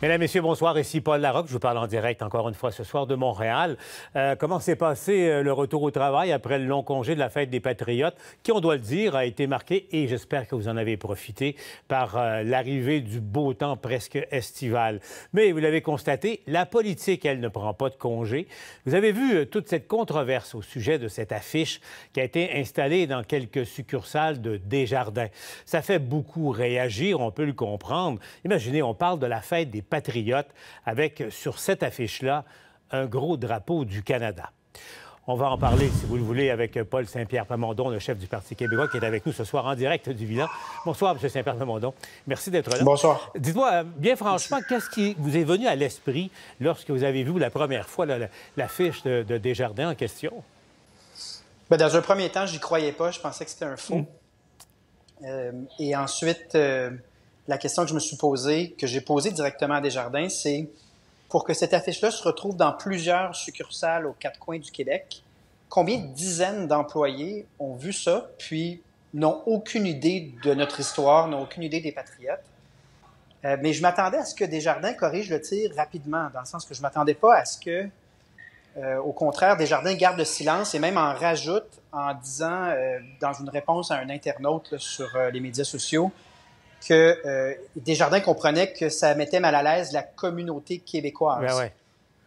Mesdames, Messieurs, bonsoir. Ici Paul Larocque. Je vous parle en direct encore une fois ce soir de Montréal. Euh, comment s'est passé euh, le retour au travail après le long congé de la fête des Patriotes, qui, on doit le dire, a été marqué, et j'espère que vous en avez profité, par euh, l'arrivée du beau temps presque estival. Mais vous l'avez constaté, la politique, elle, ne prend pas de congé. Vous avez vu toute cette controverse au sujet de cette affiche qui a été installée dans quelques succursales de Desjardins. Ça fait beaucoup réagir, on peut le comprendre. Imaginez, on parle de la fête des patriotes avec, sur cette affiche-là, un gros drapeau du Canada. On va en parler, si vous le voulez, avec Paul Saint-Pierre Plamondon, le chef du Parti québécois, qui est avec nous ce soir en direct du bilan. Bonsoir, M. Saint-Pierre Plamondon. Merci d'être là. Bonsoir. Dites-moi, bien franchement, qu'est-ce qui vous est venu à l'esprit lorsque vous avez vu la première fois l'affiche de, de, Desjardins en question? Bien, dans un premier temps, j'y croyais pas. Je pensais que c'était un faux. Mm. Euh, et ensuite, euh, la question que je me suis posée, que j'ai posée directement à Desjardins, c'est pour que cette affiche-là se retrouve dans plusieurs succursales aux quatre coins du Québec, combien de dizaines d'employés ont vu ça, puis n'ont aucune idée de notre histoire, n'ont aucune idée des Patriotes? Euh, mais je m'attendais à ce que Desjardins corrige le tir rapidement, dans le sens que je m'attendais pas à ce que, euh, au contraire, Desjardins garde le silence et même en rajoute en disant, euh, dans une réponse à un internaute sur les médias sociaux, que euh, Desjardins comprenait que ça mettait mal à l'aise la communauté québécoise. Ben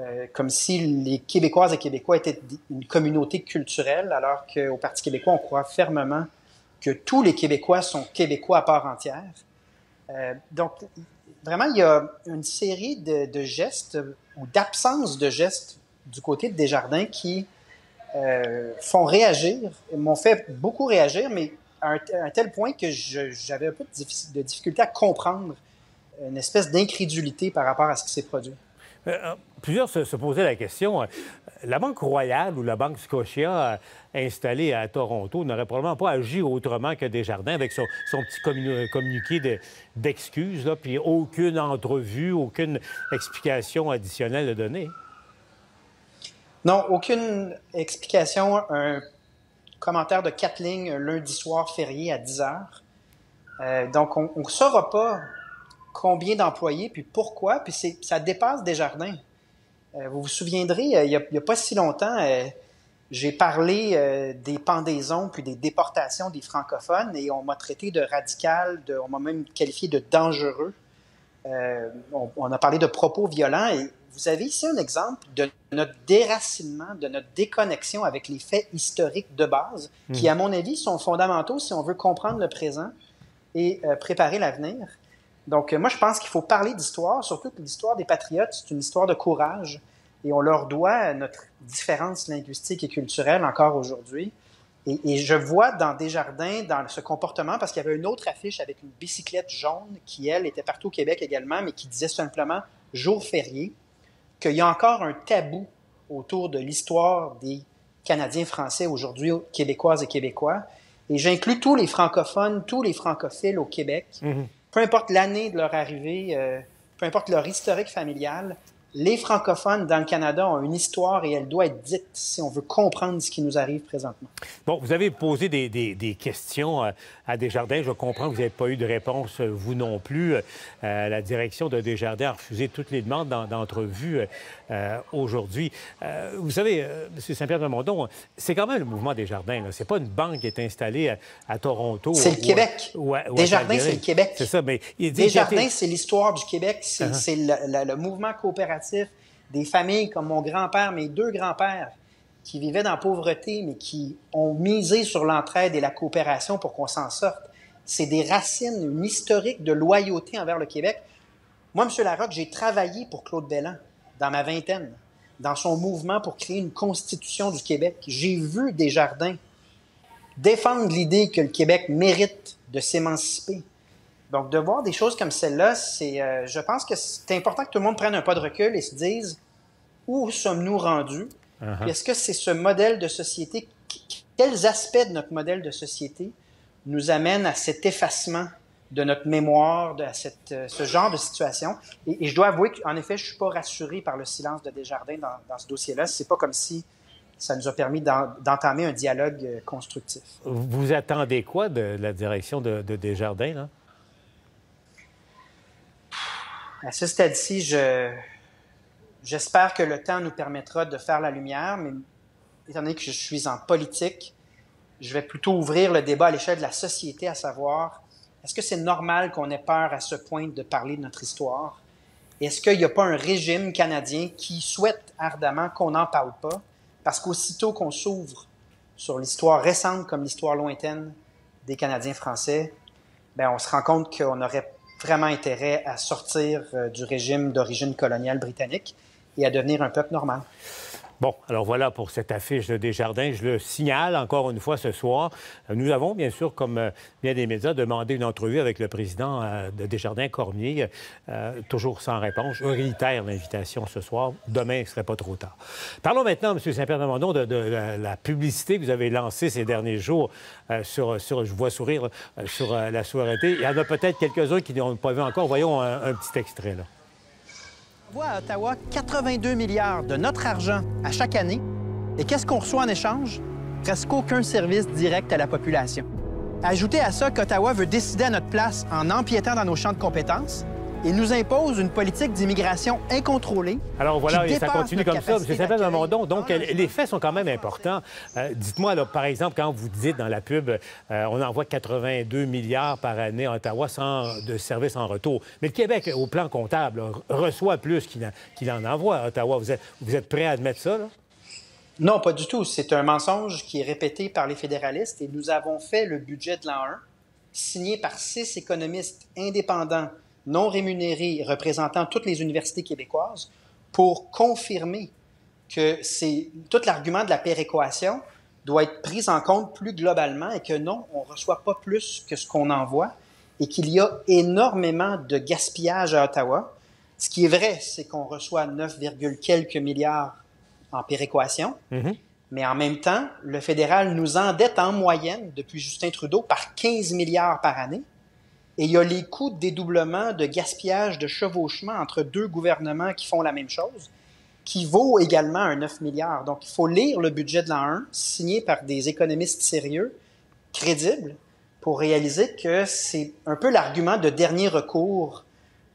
euh, comme si les Québécoises et Québécois étaient une communauté culturelle, alors qu'au Parti québécois, on croit fermement que tous les Québécois sont Québécois à part entière. Euh, donc, vraiment, il y a une série de, de gestes ou d'absence de gestes du côté de Desjardins qui euh, font réagir, m'ont fait beaucoup réagir, mais à un, tel point que j'avais un peu de, difficulté à comprendre une espèce d'incrédulité par rapport à ce qui s'est produit. Euh, euh, plusieurs se, posaient la question. Euh, la Banque Royale ou la Banque Scotia installée à Toronto n'aurait probablement pas agi autrement que Desjardins avec son, petit communiqué d'excuses, puis aucune entrevue, aucune explication additionnelle à donner? Non, aucune explication. Un commentaire de quatre lignes lundi soir férié à 10 heures. Euh, donc, on ne saura pas combien d'employés, puis pourquoi, puis ça dépasse Desjardins. Euh, vous vous souviendrez, euh, il n'y a, pas si longtemps, j'ai parlé des pendaisons puis des déportations des francophones et on m'a traité de radical, on m'a même qualifié de dangereux. On, on, a parlé de propos violents et vous avez ici un exemple de notre déracinement, de notre déconnexion avec les faits historiques de base, qui, hmm. à mon avis, sont fondamentaux si on veut comprendre le présent et euh, préparer l'avenir. Donc, euh, moi, je pense qu'il faut parler d'histoire, surtout que l'histoire des patriotes, c'est une histoire de courage, et on leur doit notre différence linguistique et culturelle encore aujourd'hui. Et, et, je vois dans Desjardins, dans ce comportement, parce qu'il y avait une autre affiche avec une bicyclette jaune qui, elle, était partout au Québec également, mais qui disait simplement jour férié qu'il y a encore un tabou autour de l'histoire des Canadiens français aujourd'hui, québécoises et québécois. Et j'inclus tous les francophones, tous les francophiles au Québec, mhm. peu importe l'année de leur arrivée, euh, peu importe leur historique familial, les francophones dans le Canada ont une histoire et elle doit être dite si on veut comprendre ce qui nous arrive présentement. Bon, vous avez posé des, des, questions euh, à Desjardins. Je comprends que vous n'avez pas eu de réponse, euh, vous non plus. Euh, la direction de Desjardins a refusé toutes les demandes d'entrevue aujourd'hui. vous savez, M. Saint-Pierre de Mondon, c'est quand même le mouvement Desjardins. Ce n'est pas une banque qui est installée à, Toronto. C'est le Québec. Desjardins, c'est le Québec. C'est ça, mais... Desjardins, c'est l'histoire du Québec. C'est uh-huh. le mouvement coopératif des familles comme mon grand-père, mes deux grands-pères, qui vivaient dans la pauvreté, mais qui ont misé sur l'entraide et la coopération pour qu'on s'en sorte. C'est des racines, une historique de loyauté envers le Québec. Moi, M. Larocque, j'ai travaillé pour Claude Belland dans ma vingtaine, dans son mouvement pour créer une constitution du Québec. J'ai vu des jardins défendre l'idée que le Québec mérite de s'émanciper, donc, de voir des choses comme celle-là, c'est, euh, je pense que c'est important que tout le monde prenne un pas de recul et se dise où sommes-nous rendus? Uh-huh. Est-ce que c'est ce modèle de société, quels aspects de notre modèle de société nous amènent à cet effacement de notre mémoire, de cette, euh, ce genre de situation? Et, je dois avouer qu'en effet, je suis pas rassuré par le silence de Desjardins dans, dans ce dossier-là. C'est pas comme si ça nous a permis d'entamer un dialogue euh, constructif. Vous attendez quoi de la direction de, de Desjardins, là? À ce stade-ci, je, j'espère que le temps nous permettra de faire la lumière, mais étant donné que je suis en politique, je vais plutôt ouvrir le débat à l'échelle de la société, à savoir, est-ce que c'est normal qu'on ait peur à ce point de parler de notre histoire? Est-ce qu'il n'y a pas un régime canadien qui souhaite ardemment qu'on n'en parle pas? Parce qu'aussitôt qu'on s'ouvre sur l'histoire récente comme l'histoire lointaine des Canadiens français, ben on se rend compte qu'on aurait vraiment intérêt à sortir euh, du régime d'origine coloniale britannique et à devenir un peuple normal. Bon, alors voilà pour cette affiche de Desjardins. Je le signale encore une fois ce soir. Nous avons, bien sûr, comme euh, bien des médias, demandé une entrevue avec le président euh, de Desjardins, Cormier, euh, toujours sans réponse. Je réitère l'invitation ce soir. Demain, il ne serait pas trop tard. Parlons maintenant, M. Saint-Pierre de, la, publicité que vous avez lancée ces derniers jours sur, je vois sourire, sur la souveraineté. Il y en a peut-être quelques-uns qui n'ont pas vu encore. Voyons un, un petit extrait, là voit à Ottawa 82 milliards de notre argent à chaque année. Et qu'est-ce qu'on reçoit en échange? Presque aucun service direct à la population. Ajoutez à ça qu'Ottawa veut décider à notre place en empiétant dans nos champs de compétences il nous impose une politique d'immigration incontrôlée. Alors voilà, et ça continue comme ça. M. Saint-Pierre donc les faits sont quand même importants. Euh, dites-moi, par exemple, quand vous dites dans la pub, euh, on envoie 82 milliards par année à Ottawa sans de services en retour. Mais le Québec, au plan comptable, reçoit plus qu'il en, envoie à Ottawa. Vous êtes, vous êtes prêt à admettre ça? Là? Non, pas du tout. C'est un mensonge qui est répété par les fédéralistes et nous avons fait le budget de l'an 1, signé par six économistes indépendants non rémunérés représentant toutes les universités québécoises pour confirmer que c'est tout l'argument de la péréquation doit être pris en compte plus globalement et que non, on ne reçoit pas plus que ce qu'on envoie et qu'il y a énormément de gaspillage à Ottawa. Ce qui est vrai, c'est qu'on reçoit 9, quelques milliards en péréquation, mm-hmm. mais en même temps, le fédéral nous endette en moyenne depuis Justin Trudeau par 15 milliards par année. Et il y a les coûts de dédoublement, de gaspillage, de chevauchement entre deux gouvernements qui font la même chose, qui vaut également un 9 milliards. Donc, il faut lire le budget de l'an 1, signé par des économistes sérieux, crédibles, pour réaliser que c'est un peu l'argument de dernier recours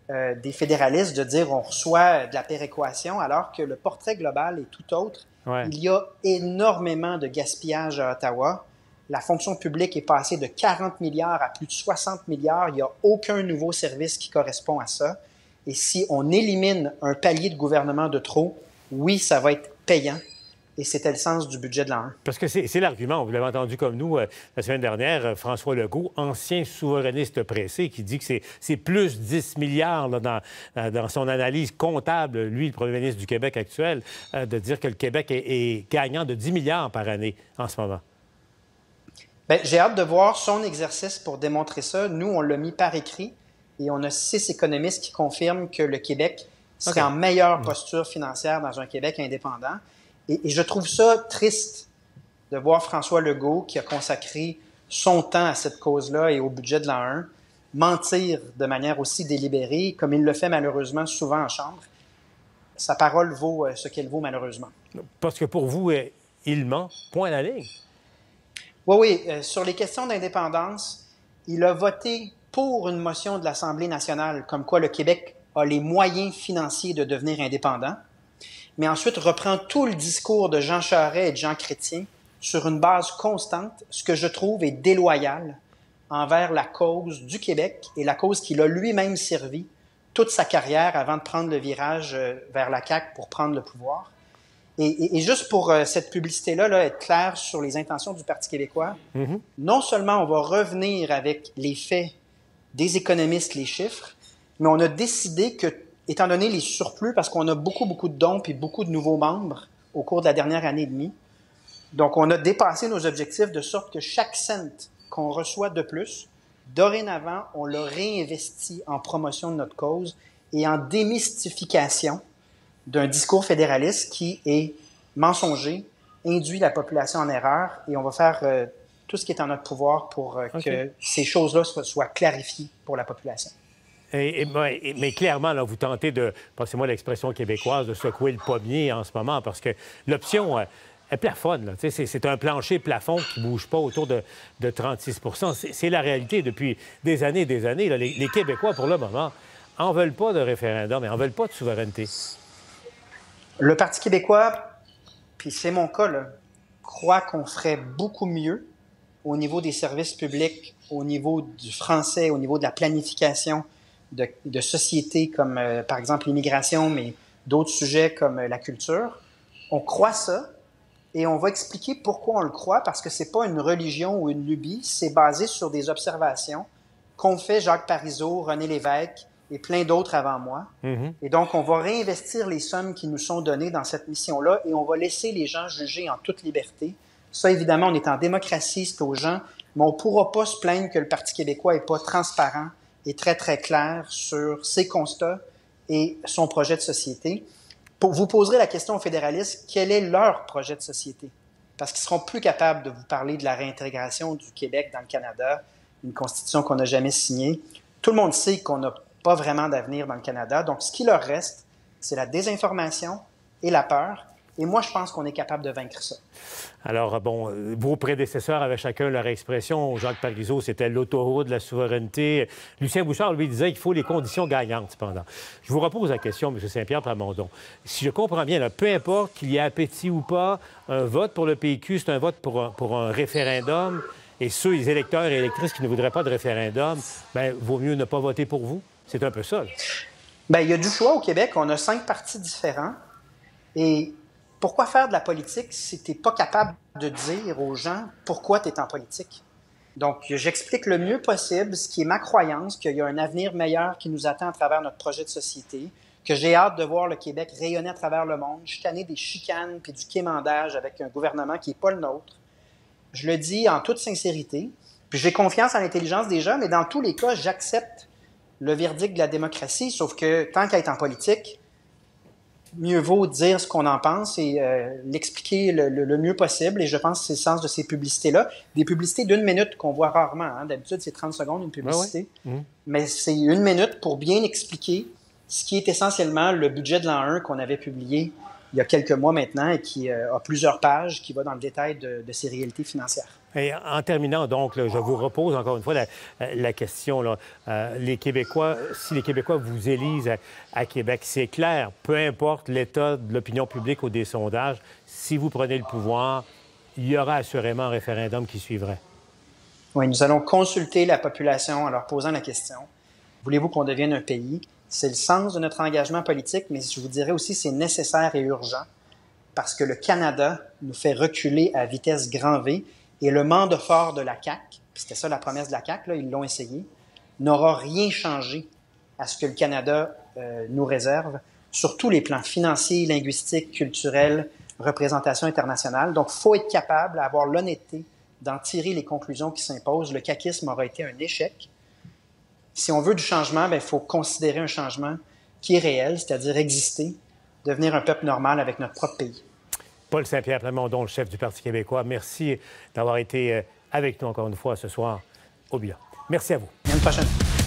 euh, des fédéralistes de dire on reçoit de la péréquation, alors que le portrait global est tout autre. Il y a énormément de gaspillage à Ottawa la fonction publique est passée de 40 milliards à plus de 60 milliards. Il n'y a aucun nouveau service qui correspond à ça. Et si on élimine un palier de gouvernement de trop, oui, ça va être payant. Et c'était le sens du budget de l'an 1. Parce que c'est l'argument, vous l'avez entendu comme nous euh, la semaine dernière, euh, François Legault, ancien souverainiste pressé, qui dit que c'est plus 10 milliards dans, euh, dans, son analyse comptable, lui, le premier ministre du Québec actuel, de dire que le Québec est gagnant de 10 milliards par année en ce moment. Ben, j'ai hâte de voir son exercice pour démontrer ça. Nous, on l'a mis par écrit et on a six économistes qui confirment que le Québec serait en meilleure posture financière dans un Québec indépendant. Et, je trouve ça triste de voir François Legault, qui a consacré son temps à cette cause-là et au budget de l'an 1, mentir de manière aussi délibérée, comme il le fait malheureusement souvent en Chambre. Sa parole vaut euh, ce qu'elle vaut malheureusement. Parce que pour vous, euh, il ment, point à la ligne. Oui, oui. Euh, sur les questions d'indépendance, il a voté pour une motion de l'Assemblée nationale comme quoi le Québec a les moyens financiers de devenir indépendant, mais ensuite reprend tout le discours de Jean Charest et de Jean Chrétien sur une base constante, ce que je trouve est déloyal envers la cause du Québec et la cause qu'il a lui-même servi toute sa carrière avant de prendre le virage euh, vers la CAQ pour prendre le pouvoir. Et, juste pour euh, cette publicité-là, là, être clair sur les intentions du Parti québécois, mm-hmm. non seulement on va revenir avec les faits des économistes, les chiffres, mais on a décidé que, étant donné les surplus, parce qu'on a beaucoup, beaucoup de dons et beaucoup de nouveaux membres au cours de la dernière année et demie, donc on a dépassé nos objectifs de sorte que chaque cent qu'on reçoit de plus, dorénavant, on l'a réinvesti en promotion de notre cause et en démystification d'un discours fédéraliste qui est mensonger, induit la population en erreur et on va faire euh, tout ce qui est en notre pouvoir pour euh, que ces choses-là soient, clarifiées pour la population. Et, mais clairement, là, vous tentez de, passez-moi l'expression québécoise, de secouer le pommier en ce moment parce que l'option. Euh, elle plafonne. C'est un plancher plafond qui ne bouge pas autour de, de 36 C'est la réalité depuis des années et des années. Les, les, Québécois, pour le moment, en veulent pas de référendum et en veulent pas de souveraineté. Le Parti québécois, puis c'est mon cas, là, croit qu'on ferait beaucoup mieux au niveau des services publics, au niveau du français, au niveau de la planification de, sociétés comme euh, par exemple l'immigration, mais d'autres sujets comme euh, la culture. On croit ça et on va expliquer pourquoi on le croit parce que c'est pas une religion ou une lubie, c'est basé sur des observations qu'ont fait Jacques Parizeau, René Lévesque et plein d'autres avant moi. Mhm. Et donc, on va réinvestir les sommes qui nous sont données dans cette mission-là et on va laisser les gens juger en toute liberté. Ça, évidemment, on est en démocratie, c'est aux gens, mais on ne pourra pas se plaindre que le Parti québécois n'est pas transparent et très, très clair sur ses constats et son projet de société. Vous poserez la question aux fédéralistes, quel est leur projet de société? Parce qu'ils seront plus capables de vous parler de la réintégration du Québec dans le Canada, une constitution qu'on n'a jamais signée. Tout le monde sait qu'on n'a pas vraiment d'avenir dans le Canada. Donc, ce qui leur reste, c'est la désinformation et la peur. Et moi, je pense qu'on est capable de vaincre ça. Alors, bon, vos prédécesseurs avaient chacun leur expression. Jacques Parizeau, c'était l'autoroute de la souveraineté. Lucien Bouchard, lui, disait qu'il faut les conditions gagnantes, cependant. Je vous repose la question, M. Saint-Pierre Plamondon. Si je comprends bien, peu importe qu'il y ait appétit ou pas, un vote pour le PQ, c'est un vote pour un, pour un référendum. Et ceux, les électeurs et électrices qui ne voudraient pas de référendum, bien, vaut mieux ne pas voter pour vous? C'est un peu ça. Bien, il y a du choix au Québec. On a cinq partis différents. Et pourquoi faire de la politique si tu n'es pas capable de dire aux gens pourquoi tu es en politique? Donc, j'explique le mieux possible ce qui est ma croyance, qu'il y a un avenir meilleur qui nous attend à travers notre projet de société, que j'ai hâte de voir le Québec rayonner à travers le monde, chicaner des chicanes puis du quémandage avec un gouvernement qui n'est pas le nôtre. Je le dis en toute sincérité, puis j'ai confiance en l'intelligence des gens, mais dans tous les cas, j'accepte le verdict de la démocratie, sauf que tant qu'à être en politique, mieux vaut dire ce qu'on en pense et euh, l'expliquer le, le- le mieux possible. Et je pense que c'est le sens de ces publicités-là. Des publicités d'une minute qu'on voit rarement. hein. D'habitude, c'est 30 secondes une publicité. Mhm. Mais c'est une minute pour bien expliquer ce qui est essentiellement le budget de l'an 1 qu'on avait publié il y a quelques mois maintenant et qui euh, a plusieurs pages, qui va dans le détail de, de ses réalités financières. Et en terminant, donc, là, je vous repose encore une fois la, la question. Là. Euh, les Québécois, si les Québécois vous élisent à, à Québec, c'est clair, peu importe l'état de l'opinion publique ou des sondages, si vous prenez le pouvoir, il y aura assurément un référendum qui suivrait. Oui, nous allons consulter la population en leur posant la question voulez-vous qu'on devienne un pays C'est le sens de notre engagement politique, mais je vous dirais aussi c'est nécessaire et urgent parce que le Canada nous fait reculer à vitesse grand V et le mandat fort de la CAC, c'était ça la promesse de la CAC, là, ils l'ont essayé, n'aura rien changé à ce que le Canada euh, nous réserve sur tous les plans financiers, linguistiques, culturels, représentation internationale. Donc, faut être capable d'avoir l'honnêteté d'en tirer les conclusions qui s'imposent. Le caquisme aura été un échec. Si on veut du changement, il faut considérer un changement qui est réel, c'est-à-dire exister, devenir un peuple normal avec notre propre pays. Paul Saint-Pierre Plamondon, le chef du Parti québécois, merci d'avoir été euh, avec nous encore une fois ce soir au bilan. Merci à vous. À une prochaine.